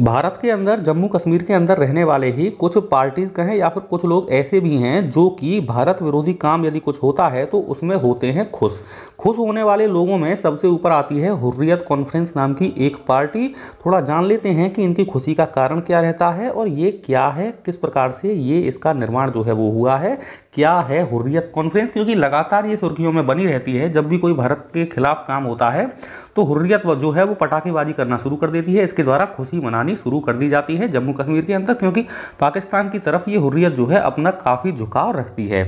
भारत के अंदर, जम्मू कश्मीर के अंदर रहने वाले ही कुछ पार्टीज़ कहें या फिर कुछ लोग ऐसे भी हैं जो कि भारत विरोधी काम यदि कुछ होता है तो उसमें होते हैं खुश। खुश होने वाले लोगों में सबसे ऊपर आती है हुर्रियत कॉन्फ्रेंस नाम की एक पार्टी। थोड़ा जान लेते हैं कि इनकी खुशी का कारण क्या रहता है और ये क्या है, किस प्रकार से ये इसका निर्माण जो है वो हुआ है, क्या है हुर्रियत कॉन्फ्रेंस? क्योंकि लगातार ये सुर्खियों में बनी रहती है, जब भी कोई भारत के खिलाफ काम होता है तो हुर्रियत जो है वो पटाखेबाजी करना शुरू कर देती है। इसके द्वारा खुशी मनानी शुरू कर दी जाती है जम्मू कश्मीर के अंदर, क्योंकि पाकिस्तान की तरफ़ ये हुर्रियत जो है अपना काफ़ी झुकाव रखती है।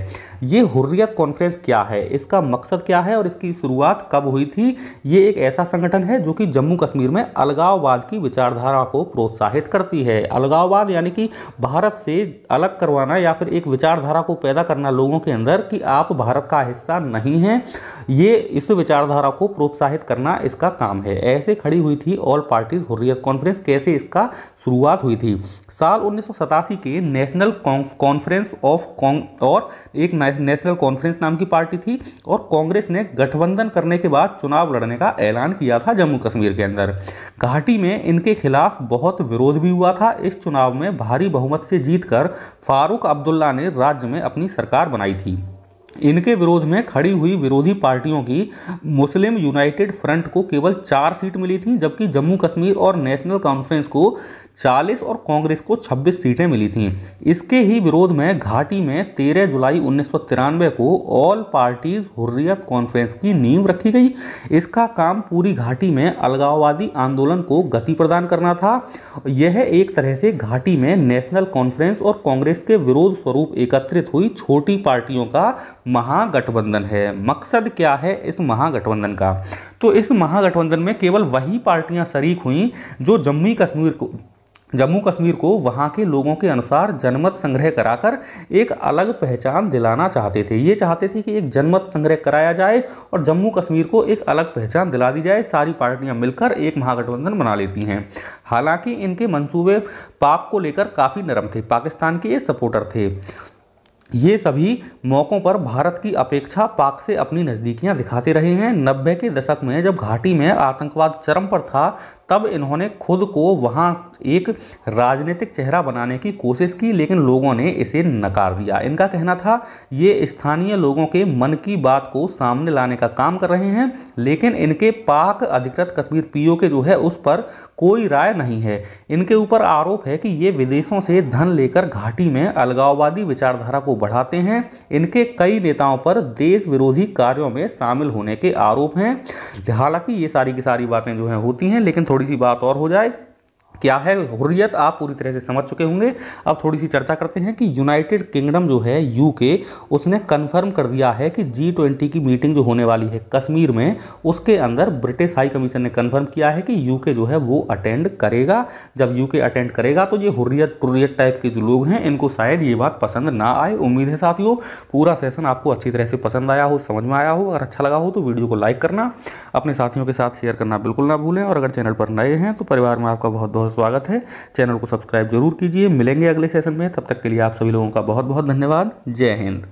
ये हुर्रियत कॉन्फ्रेंस क्या है? इसका मकसद क्या है और इसकी शुरुआत कब हुई थी? ये एक ऐसा संगठन है जो कि जम्मू कश्मीर में अलगाववाद की विचारधारा को प्रोत्साहित करती है। अलगाववाद यानी कि भारत से अलग करवाना या फिर एक विचारधारा को पैदा करना लोगों के अंदर कि आप भारत का हिस्सा नहीं हैं। ये इस विचारधारा को प्रोत्साहित करना, इसका काम है। ऐसे खड़ी हुई थी ऑल पार्टीज़ हुर्रियत कॉन्फ्रेंस कैसे इसका शुरुआत हुई थी? साल उन्नीस के नेशनल कॉन्फ्रेंस ऑफ़ और एक नेशनल कॉन्फ्रेंस नाम की पार्टी थी, और कांग्रेस ने गठबंधन करने के बाद चुनाव लड़ने का ऐलान किया था जम्मू कश्मीर के अंदर। घाटी में इनके खिलाफ बहुत विरोध भी हुआ था। इस चुनाव में भारी बहुमत से जीतकर फारूक अब्दुल्ला ने राज्य में अपनी सरकार बनाई थी। इनके विरोध में खड़ी हुई विरोधी पार्टियों की मुस्लिम यूनाइटेड फ्रंट को केवल चार सीट मिली थी, जबकि जम्मू कश्मीर और नेशनल कॉन्फ्रेंस को 40 और कांग्रेस को 26 सीटें मिली थीं। इसके ही विरोध में घाटी में 13 जुलाई उन्नीस सौ तिरानवे को ऑल पार्टीज़ हुर्रियत कॉन्फ्रेंस की नींव रखी गई। इसका काम पूरी घाटी में अलगाववादी आंदोलन को गति प्रदान करना था। यह एक तरह से घाटी में नेशनल कॉन्फ्रेंस और कांग्रेस के विरोध स्वरूप एकत्रित हुई छोटी पार्टियों का महागठबंधन है। मकसद क्या है इस महागठबंधन का? तो इस महागठबंधन में केवल वही पार्टियाँ शरीक हुई जो जम्मू कश्मीर को जम्मू कश्मीर को वहाँ के लोगों के अनुसार जनमत संग्रह कराकर एक अलग पहचान दिलाना चाहते थे। ये चाहते थे कि एक जनमत संग्रह कराया जाए और जम्मू कश्मीर को एक अलग पहचान दिला दी जाए। सारी पार्टियाँ मिलकर एक महागठबंधन बना लेती हैं। हालाँकि इनके मंसूबे पाक को लेकर काफ़ी नरम थे। पाकिस्तान के ये सपोर्टर थे। ये सभी मौक़ों पर भारत की अपेक्षा पाक से अपनी नज़दीकियाँ दिखाते रहे हैं। नब्बे के दशक में जब घाटी में आतंकवाद चरम पर था, तब इन्होंने खुद को वहाँ एक राजनीतिक चेहरा बनाने की कोशिश की, लेकिन लोगों ने इसे नकार दिया। इनका कहना था, ये स्थानीय लोगों के मन की बात को सामने लाने का काम कर रहे हैं, लेकिन इनके पाक अधिकृत कश्मीर पीओ के जो है, उस पर कोई राय नहीं है। इनके ऊपर आरोप है कि ये विदेशों से धन लेकर घाटी में अलगाववादी विचारधारा को बढ़ाते हैं। इनके कई नेताओं पर देश विरोधी कार्यों में शामिल होने के आरोप हैं। हालाँकि ये सारी की सारी बातें जो हैं होती हैं, लेकिन थोड़ी सी बात और हो जाए। क्या है? हुर्रियत आप पूरी तरह से समझ चुके होंगे। अब थोड़ी सी चर्चा करते हैं कि यूनाइटेड किंगडम जो है यूके उसने कन्फर्म कर दिया है कि जी ट्वेंटी की मीटिंग जो होने वाली है कश्मीर में, उसके अंदर ब्रिटिश हाई कमीशन ने कन्फर्म किया है कि यूके जो है, वो अटेंड करेगा। जब यूके अटेंड करेगा तो ये हुर्रियत टुर्रियत टाइप के जो लोग हैं, इनको शायद ये बात पसंद ना आए। उम्मीद है साथियों, पूरा सेशन आपको अच्छी तरह से पसंद आया हो, समझ में आया हो। अगर अच्छा लगा हो तो वीडियो को लाइक करना। अपने साथियों के साथ शेयर करना बिल्कुल ना भूलें। और अगर चैनल पर नए हैं तो परिवार में आपका बहुत बहुत स्वागत है। चैनल को सब्सक्राइब ज़रूर कीजिए। मिलेंगे अगले सेशन में। तब तक के लिए आप सभी लोगों का बहुत बहुत धन्यवाद। जय हिंद।